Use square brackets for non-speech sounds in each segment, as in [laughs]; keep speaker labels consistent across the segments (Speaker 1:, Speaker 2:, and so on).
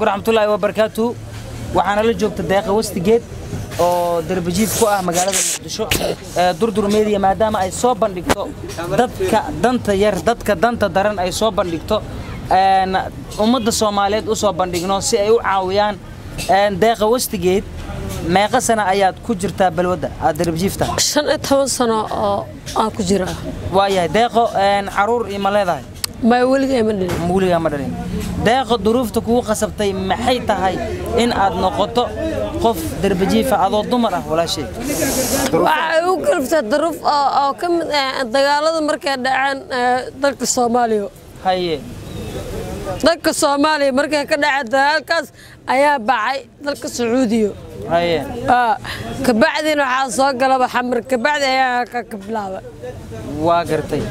Speaker 1: raxmatullaahi wabarakaatu waxaana la joogta deeqa wastigeed oo darbajiif ku ah magaalada muqdisho. Durdur media maadaama ay soo bandhigto dadka danta yar dadka danta daran ay soo bandhigto ummadda soomaaliyeed u soo bandhigno si ay u caawiyaan deeqa wastigeed. Meeqa sana ayaad ku jirtaa balwadda aad darbajiifta?
Speaker 2: Shan iyo toban sano oo aan ku jira.
Speaker 1: Waayahay deeqo carruur iyo ma leedahay weligaa ma dhalin deeqo duruufta kugu qasabtay maxay tahay in aad noqoto qof darbajiifa adoo dumar ah walaashay?
Speaker 2: Waxay u galabtaa daruuf oo ka mid ah dagaalada markay dhaceen dalka soomaaliya.
Speaker 1: Haye
Speaker 2: dalka soomaaliya markay ka dhaceen dagaalkaas ayaa bacay dalka sacuudiya
Speaker 1: haye.
Speaker 2: Kabacdina waxaa soo galaba xamar kabacdi ayaa ka ka bilaaba
Speaker 1: waa gartay.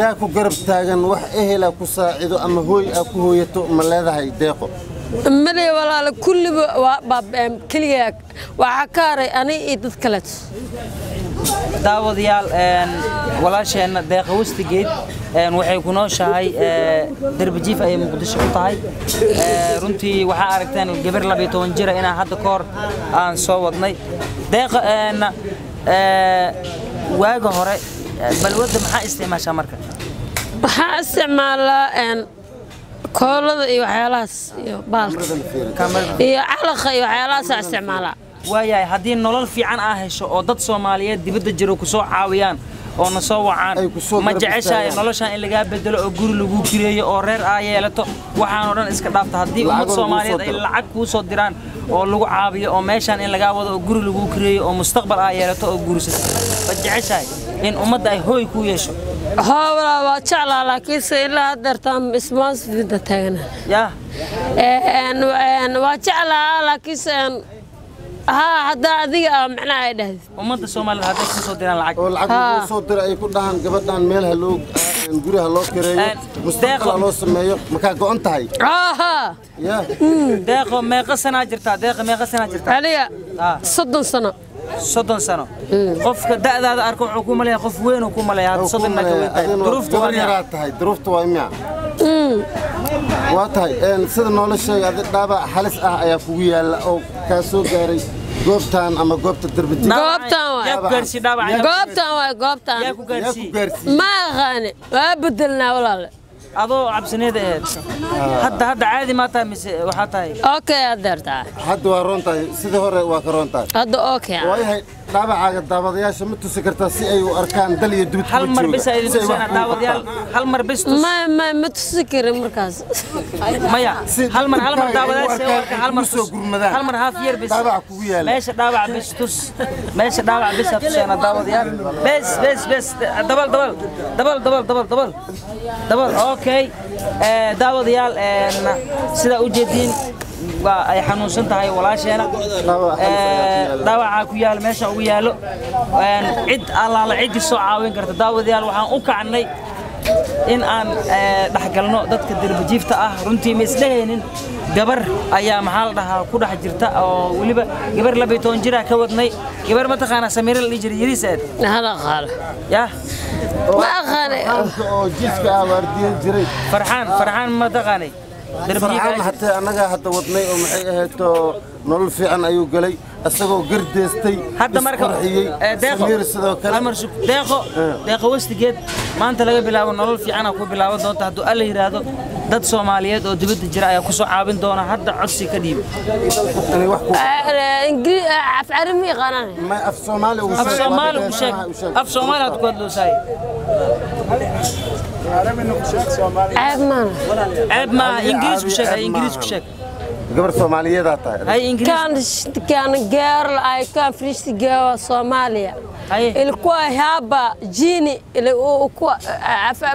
Speaker 3: Yaa ku garab taagan wax ehela ku saacido ama hooy aa ku hooyato ma leedahay deeqo?
Speaker 2: Mali walaale kulliba waa baabeen keliya waxaa ka haray ani iyo dad kaleet
Speaker 1: daawadayaal walaasheenna deeqa wastigeed waxay ku nooshahay darbajiif ayay muqdisho ku tahay. Runtii waxaa aragteen gabar labiyo toban jira inaan hadda ka hor aan soo wadnay. Deeqa waaga hore balwadda maxaa isticmaashaa marka?
Speaker 2: Waxaa isticmaalaa koolada iyo waxyaalahaas iyo baalka. Iyo calaqa iyo waxyaalahaasa isticmaalaa
Speaker 1: waayahay haddii nolol fiican aa hesho oo dad soomaaliyeed dibadda jiro ku soo caawiyaan oo na soo wacaan ma jeceshahay noloshaan in lagaa bedelo oo guri laguu kireeyo oo reer aa yeelato? Waxaanoo dhan iska dhaafta haddii ummad soomaaliyeed ay lacag kuu soo diraan oo lagu caabiyo oo meeshaan in lagaa wado oo guri laguu kireeyo oo mustaqbal aa yeelato oo guursato ma jeceshahay in ummadda ay hooy kuu yeesho?
Speaker 2: Haa walaa waa jeclaa laakiinse ilaa haddeertaan ismaasfida taagana.
Speaker 1: Yaa
Speaker 2: waa jeclaa laakiinse haa haddaa adiga ah macnaha ay dhahdid
Speaker 1: ummadda soomaaliyeed hadday kuu soo diraan lacag.
Speaker 3: Oo lacag lagu soo dira ay ku dhahaan gabadhan meel ha loo guri ha loo kireeyo mustaqbal loo sameeyo makaa go'on tahay?
Speaker 2: Haa
Speaker 3: yaa
Speaker 1: deeqo meeqa sanaa jirtaa deeqa meeqa sanaa jirtaa Ah.
Speaker 2: soddon sano.
Speaker 1: Soddon sano. Qofka da'daada arko wuxuu ku malaya qof weyn uu ku malaya hadda soddon baa ka weyn tahay. duruufta waa
Speaker 3: yaraa tahay duruufta waa miya waa tahay sida noola sheegay adi dhaabac halis ah ayaa kugu yaalla oo kaa soo gaaray goobtan ama goobta darbajiif
Speaker 2: Goobtaan waay. goobtaan goobtaan ma aqaani waa bedelnaa walaale.
Speaker 1: Adoo cabsaneeda aheed hadda hadda caadi maa tahay mise waxaa tahay?
Speaker 2: Okay adeertaa
Speaker 3: hadda waa roon tahay. Sidii hore waa ka roon tahay.
Speaker 2: Hadda okay
Speaker 3: waayahay dhaabacaaga daawadayaasha ma tusi kartaa si ay u arkaan dal iyo dibad
Speaker 1: hal mar bis ay
Speaker 3: kugu
Speaker 1: daawadayaal hal mar bis tus
Speaker 2: ma ma ma tusi karin markaas. [laughs]
Speaker 1: Maya hal mar hal mar
Speaker 3: dadkaaga ay arkaan
Speaker 1: hal mar
Speaker 3: soo gurmadaan.
Speaker 1: hal mar haaf year bis
Speaker 3: Dhaawac kugu yaalla.
Speaker 1: meesha dhaawac bis tus meesha dhaawac bis aad tuseena daawadayaal bes bes bes. Dabal dabal. Dabal dabal dabal dabal. Dabal okay. Ee daawadayaal ee sida u jeediin waa ay xanuunsan tahay walaasheena.
Speaker 3: Dhaawac halis ayaa ku
Speaker 1: dhaawacaa yaalla meesha ugu yaalo. Een, cid allaala ciddii soo caawin karta. Daawadayaal waxaan u kacnay in aan ee, dhexgalno dadka derbajiifta ah. Runtii ma isdhehaynin gabar ayaa maxaa la dhahaa ku dhex jirta oo weliba gabar labiyo toban jiraa ka wadnay. Gabar mataqaanaa samiira la dhihi jiray? Yariis aad
Speaker 2: hada qaala
Speaker 1: yaa
Speaker 2: ma aqaani
Speaker 3: Qaanka oo jiiska ah waardiyan jiray.
Speaker 1: Farxaan farxaan ma taqaanay
Speaker 3: farxaan hatee annagaa hadda wadnay oo maxay ahayd oo nolol fiican ayuu galay isagoo gardeestay
Speaker 1: hadda marka
Speaker 3: isqurxiyey
Speaker 1: ee, deeqo wastigeed maanta laga bilaabo nolol fiicana ku bilaaban doonta. Hadduu alla yidhaahdo dad soomaaliyeed oo dibadda jira ayaa ku soo caawin doona hadda codsi ka dhiib.
Speaker 3: Inay wax ku
Speaker 2: ingiriis af
Speaker 3: soomaali
Speaker 1: soomaali aad ku hadloosaay
Speaker 2: ceeb
Speaker 1: maaha ingiriis ku sheeg ingiriis ku sheeg
Speaker 3: gabar soomaaliyeedaa tahay
Speaker 1: hay ingiriis
Speaker 2: kan kan girl ay kan fristi girl Soomaaliya
Speaker 1: Haye.
Speaker 2: ilikuwa hapa jini ilikuwa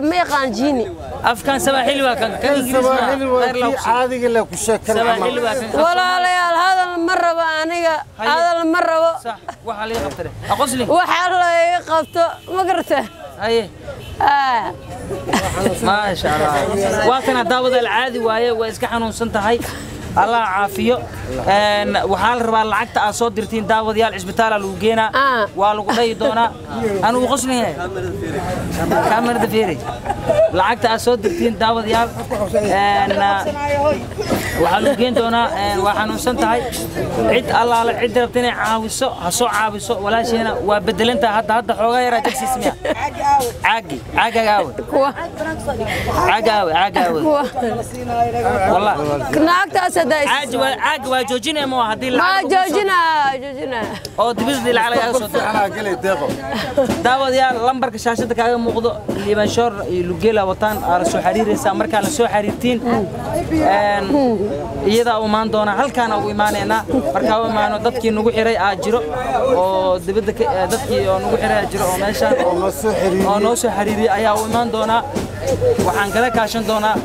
Speaker 2: ma yaqaan jini
Speaker 1: afkan sabaaxili waa kan kan ingiriis maaha
Speaker 3: Sawaaxili waa
Speaker 1: Khayr laa
Speaker 3: kii
Speaker 1: ku sheeg.
Speaker 3: caadiga leh ku sheeg kan
Speaker 1: sabaaxili waa
Speaker 3: camal
Speaker 1: kan
Speaker 2: walaalayaal hadal ma rabo aniga
Speaker 1: Haye.
Speaker 2: hadal ma rabo
Speaker 1: sax waxaa laga qabtare aqosli
Speaker 2: waxa la iga qabto ma garata
Speaker 1: haye
Speaker 2: ah
Speaker 1: ما شاء الله واتنا داود العادي وايه واسك حنونسن تahay allah caafiyo. Waxaa la rabaa lacagta aad soo dirtiin daawadayaal cisbitaala lagu geenaa
Speaker 2: Ah.
Speaker 1: waa lagu dhayi doonaa. Anugu qoslihe kaamirada fiiri. Lacagta aad soo dirtiin daawadayaal waxaa lagu geen doonaa. Waa xanuunsan tahay. Cid allaale cid rabta inay caawiso ha soo caawiso walaasheena waa bedelantaa hadda hadda xoogaa yaraa jagsiis miya caagi caagaga aawe.
Speaker 2: Kuwa
Speaker 1: caaga waa joojinaya ma haddii lacag
Speaker 2: joojina joojina.
Speaker 1: Oo dibisdii lacag lagaa soo diro
Speaker 3: anaa gelay deeqo.
Speaker 1: Daawadayaal lambarka shaashada kaaga muuqdo liiban shoor iyo lugeela wataan aa la soo xiriiraysaa. Markaa la soo xiriirtiin Een, iyadaa u imaan doonaa halkaana ugu imaanaynaa markaa u imaano dadkii nagu xiray aa jiro. Oo dibadda dadkii oo nagu xiray aa jiro oo meeshaan
Speaker 3: oo noo soo xiriiriyey
Speaker 1: oo noo soo xiriiriyey ayaa u imaan doonaa waxaan kala kaashan doonaa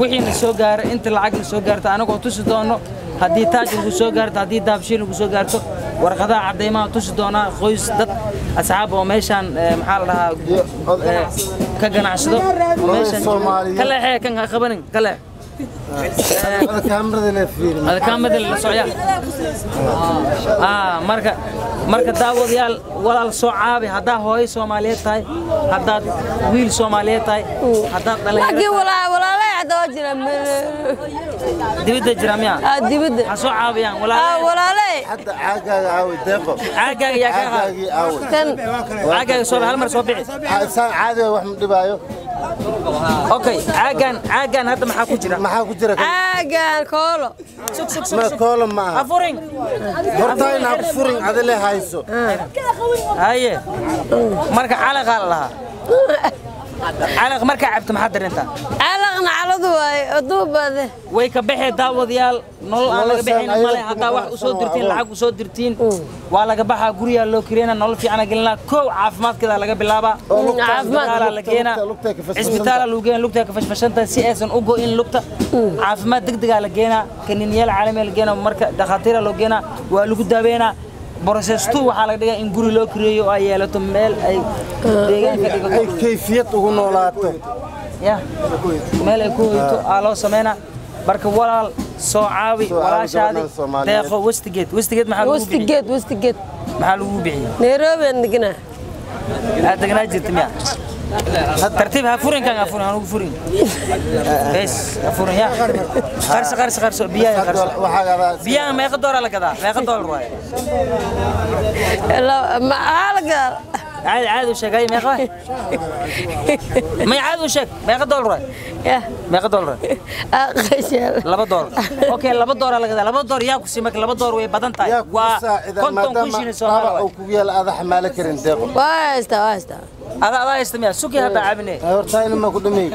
Speaker 1: wixii na soo gaaray inta lacag na soo gaarta anagoo tusi doono. Haddii taaj lagu soo gaarto haddii daabshiil lagu soo gaarto warqadaha caddaymaha tusi doonaa qoys dad asxaab oo meeshaan eh, maxaa la dhahaa eh, ka ganacsado. Oo meeshaan
Speaker 3: Soomaaliyeed.
Speaker 1: ka leexee kan ha qabanin ka
Speaker 3: la
Speaker 1: socya. Ah. Marka marka daawadayaal walaal soo caabi haddaa hooyo soomaaliyeed tahay haddaad wiil soomaaliyeed tahay haddaad
Speaker 2: waa jira
Speaker 1: miya
Speaker 2: ah dibadda
Speaker 1: ha soo caabiyaan
Speaker 2: ah
Speaker 1: walaal
Speaker 2: walaalay.
Speaker 3: Hadda caagaaga aaway deeqo.
Speaker 1: Caagaaga yaa kaa caagaaga soo hal mar soo bixi.
Speaker 3: Isaan caadiga wax ma dhibaayo
Speaker 1: okay caagan caagan hadda maxaa ku jira?
Speaker 3: Maxaa ku jira? Kan?
Speaker 2: aagan koolo.
Speaker 1: Sug sug sug
Speaker 3: ma koola ma aha.
Speaker 1: Afurin
Speaker 3: horta inaad furin adile hayso.
Speaker 1: Haye marka calaqaa la lahaa. Calaq markaa cabto maxaa dareentaa
Speaker 2: waaye aduu baade
Speaker 1: way ka baxee daawadayaal. Nolol aan laga bixin male haddaa wax u soo dirtiin lacag u soo dirtiin. Waa laga baxaa guryaa loo kireyna nolol fiicana gelinaa. Kow caafimaadkeeda laga bilaabaa.
Speaker 3: Lugta-
Speaker 1: isbitaala la
Speaker 3: lugta-
Speaker 1: keenaa
Speaker 3: lugta- lugtay ka fashfashanta.
Speaker 1: isbitaala lagu geena lugta ka fashfashanta si aysan u go'in lugta. Caafimaad degdegaa la keenaa kaniiniyaal caalamiya la keenaa marka dhakhaatiira loo keenaa waa lagu daaweynaa. Brosestu waxaa laga dhigaa in guri loo kireeyo oo ay yeelato meel ay deegaan ka dhigato.
Speaker 3: ay kayfiyad ugu noolaato
Speaker 1: ya. Meel ay ku hoyto aa loo sameynaa marka walaal soo caawi walaashaadi. deeqo westigeed westigeed maxaa
Speaker 2: wastigeed wastigeed
Speaker 1: maxaa lagu bixiyey?
Speaker 2: Nairobi aan deganaa
Speaker 1: aad degnaa jirta miya? Tartiib ha furinkan ha furin hanugu furin. Bes ha furin ya. Qarsi qarsi qarso biyaha qarso biyaha meeqa dooraa la gadaa meeqa doolar
Speaker 2: la gadaa
Speaker 1: meeqa doolar waaye. Laba door la gadaa [laughs] [laughs] laba door yaa ku sii marka laba door way badan tahay.
Speaker 3: Yaa ku
Speaker 1: waa
Speaker 3: saacida
Speaker 1: konton kun
Speaker 3: maadaama
Speaker 1: shilin
Speaker 3: dhaawac
Speaker 1: Soomaali
Speaker 3: uu kugu yaalla aada xamaalo karin deeqo.
Speaker 2: Waa haystaa waa haystaa
Speaker 1: ada ada haysta miya suki hadda cabine
Speaker 3: Ay, horta inama ku dhamay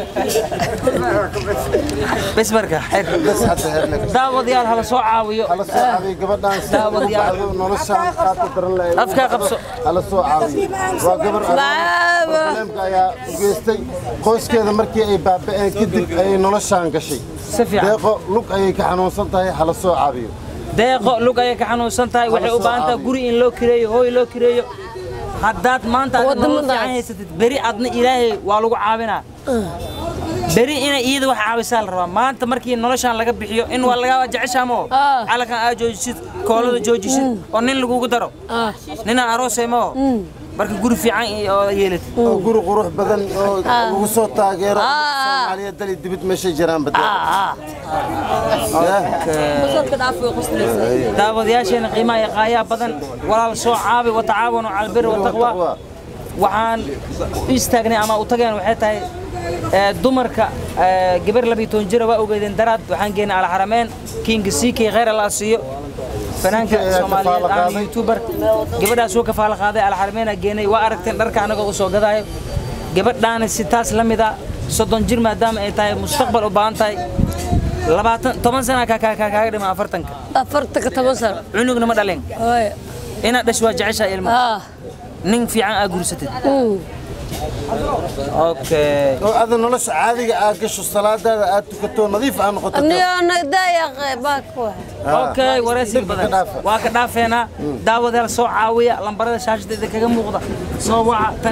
Speaker 1: bes marka xir
Speaker 3: bas hadda herle
Speaker 1: daawadayaal hala soo caawiyo
Speaker 3: hala soo caawiyo gabadhaan si ay u
Speaker 1: Daawadayaal.
Speaker 3: bacdo noloshaan qaabka daran leh
Speaker 1: Afkaa qabso.
Speaker 3: hala soo caawiyo waa gabar
Speaker 2: Baaba.
Speaker 3: problemka ayaa u geystay qoyskeeda markii ay baaba'een kadib ayay noloshaan gashay
Speaker 1: si fiican
Speaker 3: deeqo lug ayay ka xanuunsan tahay hala soo caawiyo
Speaker 1: deeqo lug ayay ka xanuunsan tahay waxay u
Speaker 3: soo
Speaker 1: baahan tahay
Speaker 3: caawiyo.
Speaker 1: guri in loo kireeyo hooy loo kireeyo haddaad maanta haysatid beri adna ilaahay waa lagu caawinaa. Beri inay iyada wax caawisaa la rabaa. Maanta markii noloshaan laga bixiyo in waa lagaa jeceshaa moo
Speaker 2: Ah.
Speaker 1: calankan aad joojisid koolada joojisid oo nin lagugu daro.
Speaker 2: Ah.
Speaker 1: Ninaan aroosay moo marka guri fiican oo yeelatid
Speaker 3: oo guri qurux badan oo
Speaker 2: Ah.
Speaker 3: lagu soo taageero.
Speaker 2: Ah.
Speaker 3: soomaaliya dali dibid meeshay jiraan bada
Speaker 2: ah
Speaker 1: daawadayaasheena qiimaha iyo qaayaa badan. Walaal soo caabi watacaawanu cala albiri wataqwa waxaan u istaagnay ama u tageen waxay tahay ee, dumarka ee, gabar labiyo toban jira waa ogeedeen daraad waxaan geynay alxarameen kinga siikay khayr alla siiyo fanaanka soomaaliyeed aan youtuber gabadhaas oo kafaalo qaaday alxarameena geenay waa aragteen dharka anagoo u soo gadaayo? Gabadhaana si taas la mida soddon jir maadaama ay tahay mustaqbal u baahan tahay. Labaatan toban sana kaa- kaa- kaa- kaaga dhiman afartanka.
Speaker 2: Afartanka toban sano.
Speaker 1: Cunugna ma dhalin
Speaker 2: hooy
Speaker 1: inaad dhash waa jeceshaa ilmo
Speaker 2: ah.
Speaker 1: Nin fiican aa guursatid
Speaker 2: mm.
Speaker 3: ada nolosha caadiga aad gasho salaadaada aad tukato nadiif aa
Speaker 1: waraysiga
Speaker 3: Dib ka
Speaker 1: waa ka dhaafeenaa daawadayaal soo caawiya lambarada shaashada kaga muuqda. Soo waca